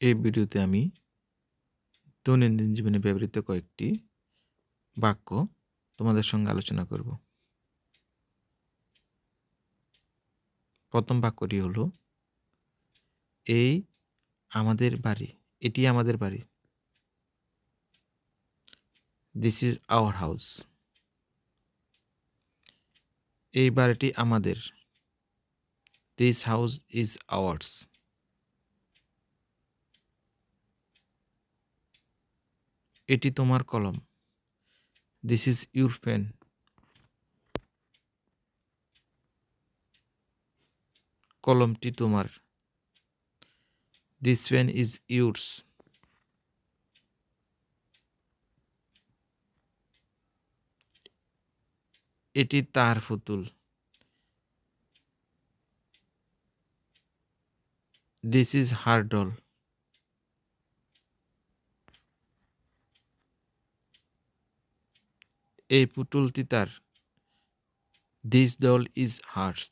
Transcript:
এই ভিডিওতে আমি দৈনন্দিন জীবনে ব্যবহৃত কয়েকটি বাক্য তোমাদের সঙ্গে আলোচনা করব। প্রথম বাক্যটি হলো, এই আমাদের বাড়ি, এটি আমাদের বাড়ি। দিস ইজ আওয়ার হাউস এই বাড়িটি আমাদের। দিস হাউস ইজ আওয়ার্স এটি তোমার কলম। দিস ইজ ইউর পেন কলমটি তোমার। দিস পেন ইজ ইউরস এটি তার পুতুল। দিস ইজ হার ডল এই পুতুল তিতার দিস দল ইজ হার্স